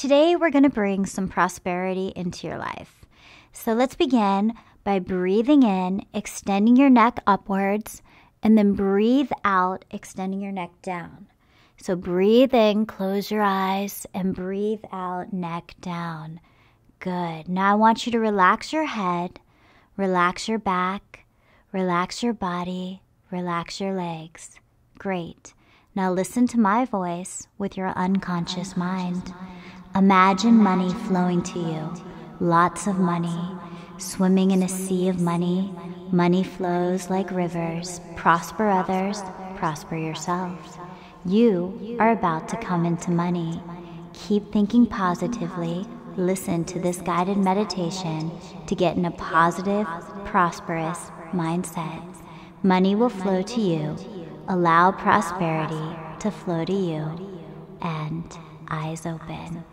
Today, we're going to bring some prosperity into your life. So let's begin by breathing in, extending your neck upwards, and then breathe out, extending your neck down. So breathe in, close your eyes, and breathe out, neck down. Good. Now I want you to relax your head, relax your back, relax your body, relax your legs. Great. Now listen to my voice with your unconscious mind. Imagine money flowing to you, lots of money, swimming in a sea of money. Money flows like rivers. Prosper others, prosper yourself. You are about to come into money. Keep thinking positively. Listen to this guided meditation to get in a positive, prosperous mindset. Money will flow to you. Allow prosperity to flow to you. And eyes open.